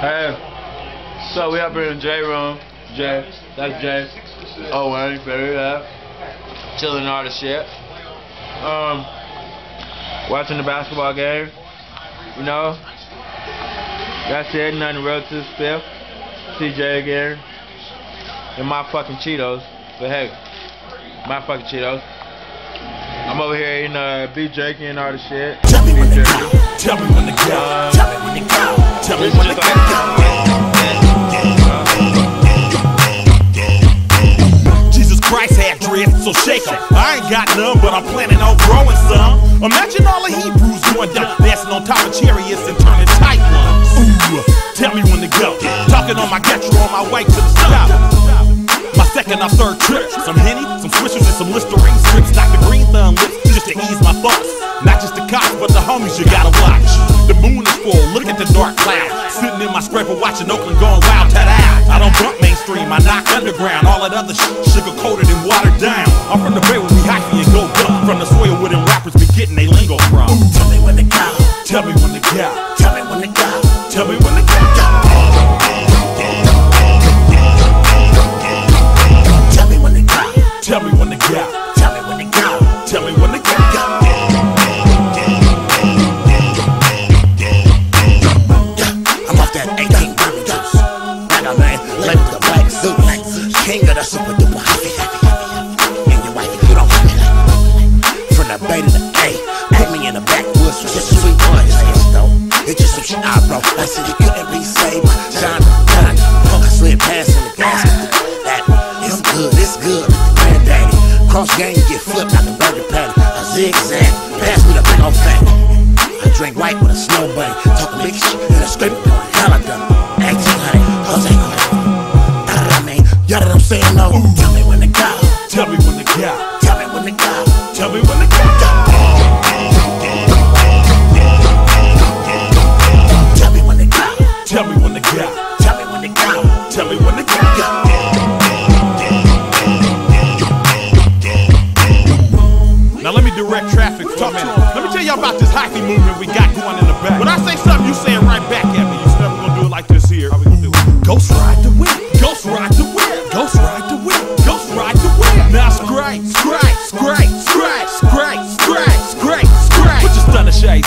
Hey, so we up here in J room. Jay, that's Jay. Oh, Wayne, very that. Chilling the shit. Um, watching the basketball game. You know, that's it. Nothing real to spill. CJ again. And my fucking Cheetos. But hey, my fucking Cheetos. I'm over here eating uh, beef jerky and all the shit. Tell me when to go. Tell me when to go. Jesus Christ had dreads, so shake 'em. I ain't got none, but I'm planning on growing some. Imagine all the Hebrews doing that, dancing on top of chariots and turning tight ones. Ooh, tell me when to go. Talking on my getro on my way to the south. My second or third trip. Some Henny, some Swishers, and some Listerine strips. Dr. Green Thumb lips just to ease my thoughts. Not just the cops, but the homies you gotta watch. The moon full, look at the dark cloud. Sitting in my scraper watching Oakland going wild. Ta-da! I don't bump mainstream, I knock underground. All that other shit sugar coated and watered down. I'm from the bay where we hyphy and go dumb. From the soil where them rappers be getting they lingo from. Tell me when to go. Tell me when to go. King of the super duper hyphy. And your wife, you don't like From the bay to the A. Put me in the backwoods with just sweet boys. though. It's just shit I wrote. I said you couldn't be saved. Shine, shine. I slid past in the gas. That it's good, it's good. Granddaddy. Cross game, get flipped out the burger patty. A zigzag. Pass me the big old fat. I drink white with a snow bunny. Talking big shit and a scrape. Y'all that I'm saying no. Tell me when to go. Tell me when to go. Tell me when to go. Tell me when to go. Tell me when to go. Tell me when to go. Tell me when to go. Tell me when to go. Now let me direct traffic for a minute. Let me tell y'all about this hyphy movement we got going in the back. When I say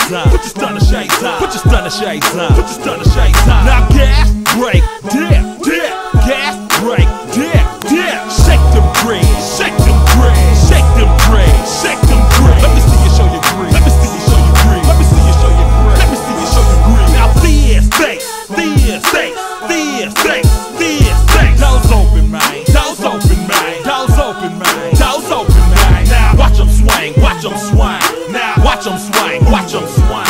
shades on. Put your stunner shades on. Put your stunner shades on. Put your stunner shades on. Now gas, break, dip, dip. Gas, break, dip, dip. Shake them greens, shake them greens, shake them greens, shake them greens. Let me see you show your green. Let me see you show your green. Let me see you show your green. Let me see you show your green. Now thizz face, thizz face, thizz face, thizz face. Those open man. Doors open man. Doors open man. those open mind. Now watch them swing, watch them swing. Watch them swing, watch them swing.